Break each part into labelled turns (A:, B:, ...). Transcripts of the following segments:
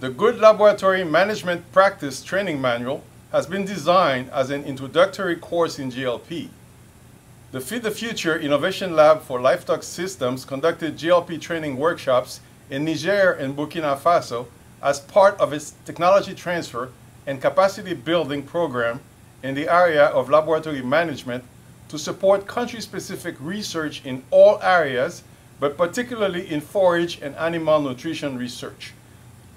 A: The Good Laboratory Management Practice Training Manual has been designed as an introductory course in GLP. The Feed the Future Innovation Lab for Livestock Systems conducted GLP training workshops in Niger and Burkina Faso as part of its technology transfer and capacity building program in the area of laboratory management to support country-specific research in all areas, but particularly in forage and animal nutrition research.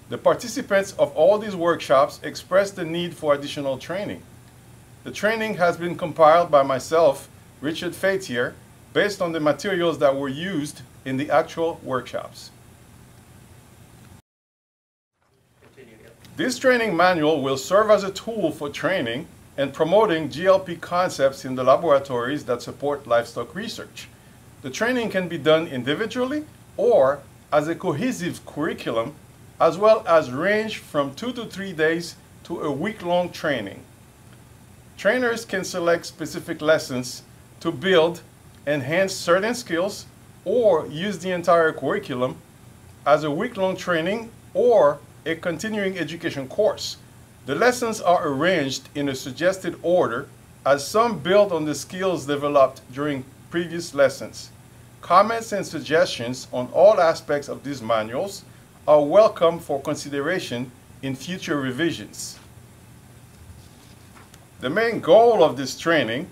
A: The participants of all these workshops expressed the need for additional training. The training has been compiled by myself, Richard Fethiere, based on the materials that were used in the actual workshops. This training manual will serve as a tool for training and promoting GLP concepts in the laboratories that support livestock research. The training can be done individually or as a cohesive curriculum as well as range from two to three days to a week-long training. Trainers can select specific lessons to build, enhance certain skills, or use the entire curriculum as a week-long training or a continuing education course. The lessons are arranged in a suggested order as some build on the skills developed during previous lessons. Comments and suggestions on all aspects of these manuals are welcome for consideration in future revisions. The main goal of this training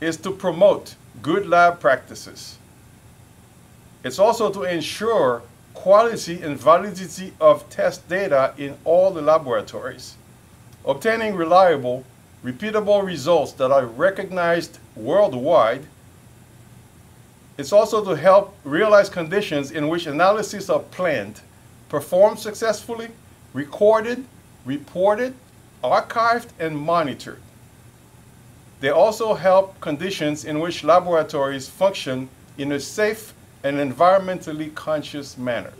A: is to promote good lab practices. It's also to ensure quality and validity of test data in all the laboratories. Obtaining reliable, repeatable results that are recognized worldwide it's also to help realize conditions in which analyses are planned performed successfully, recorded, reported, archived, and monitored. They also help conditions in which laboratories function in a safe and environmentally conscious manner.